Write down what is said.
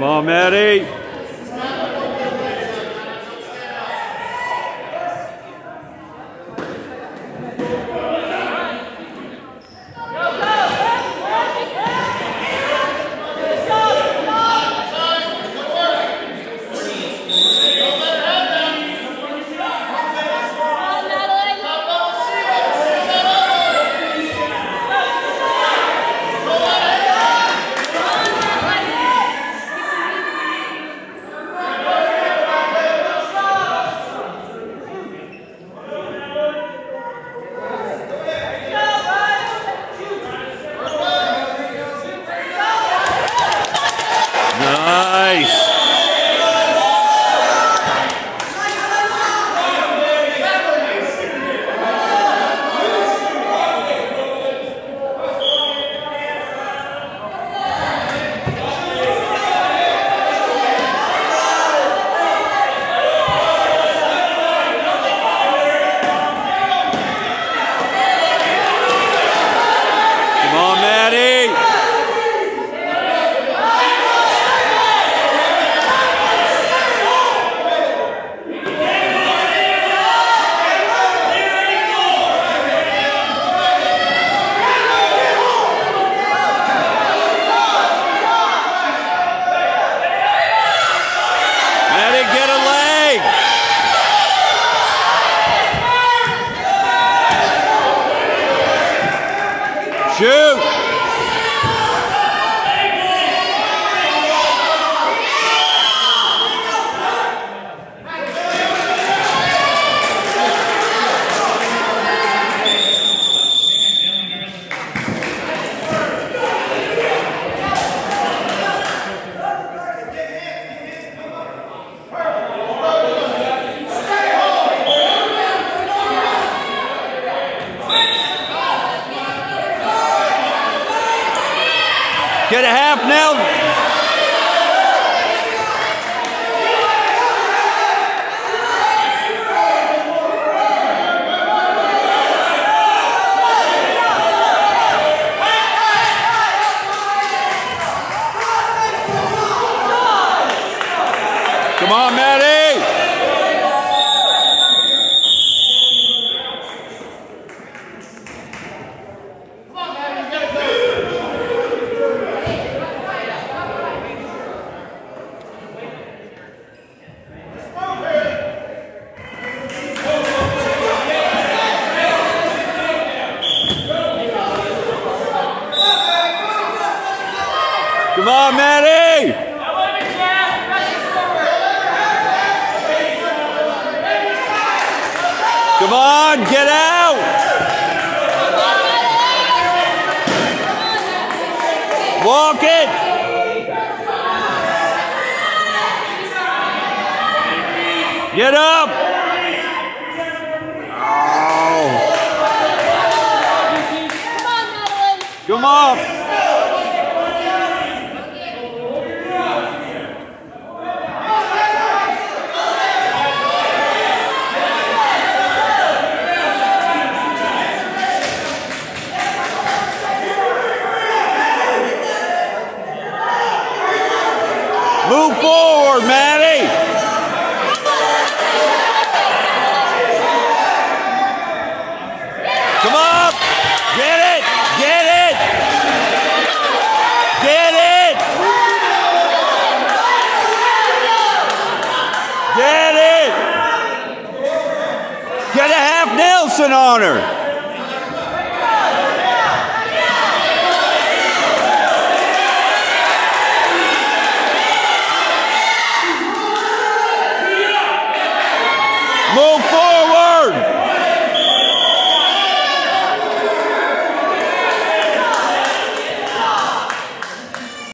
Come on, Maddie. Partiu! Get a half now. Come on, Maddie. Come on, Maddie. Come on, get out. Walk it. Get up. Oh. Come on. Move forward, Maddie. Come on. Get it. Get it. Get it. Get it. Get a half Nelson on her. Rodolfo!